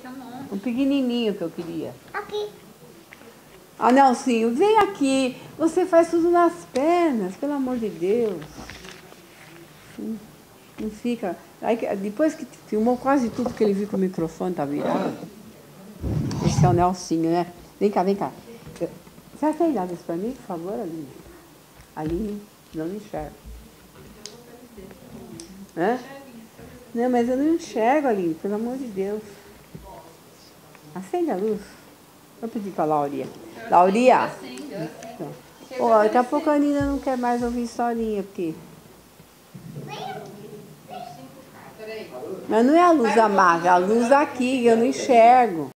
tem um monte. Um pequenininho que eu queria. Aqui. Ah, Nelsinho, vem aqui. Você faz tudo nas pernas, pelo amor de Deus. Não fica. Aí, depois que filmou quase tudo que ele viu que o microfone tá virado. Esse é o Nelsinho, né? Vem cá, vem cá. Você pegar isso pra mim, por favor, Aline? Aline, não me enxergo. Hã? Não, mas eu não enxergo, Aline, pelo amor de Deus. Acende a luz. Vou pedir pra Lauria. Lauria! Acende, eu acendo. Então. Ó, daqui a pouco a Nina não quer mais ouvir historinha, porque. Mas não é a luz amarga, é a luz aqui, eu não enxergo.